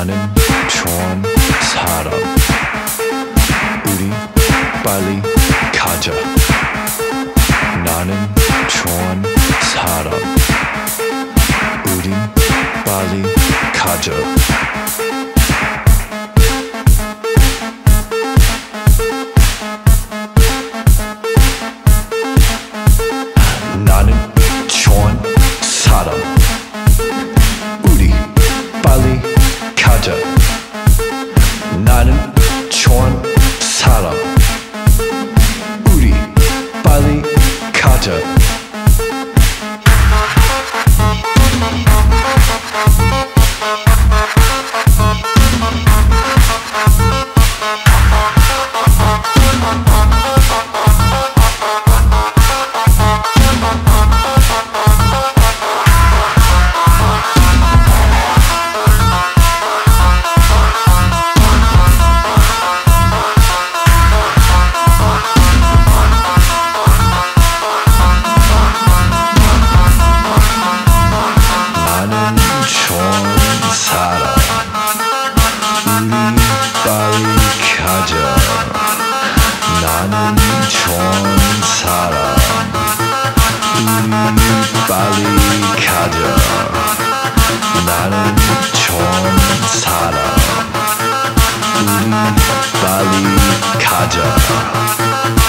나는 좋은 사람. 우리 빨리 가자. 나는 좋은 사람. 우리 빨리 가자 To. 좋은 사람. 우리 빨리 가자. 나는 사람. 우리 빨리 가자. 나는 사람. 우리 빨리 가자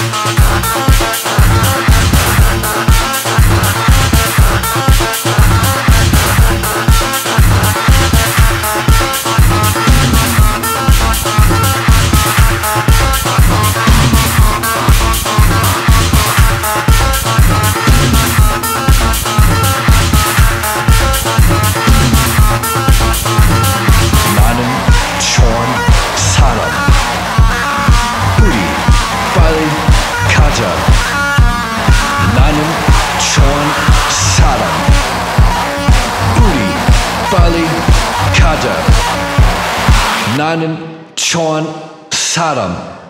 Bali, Kaja, Nanan, Chon, Saddam.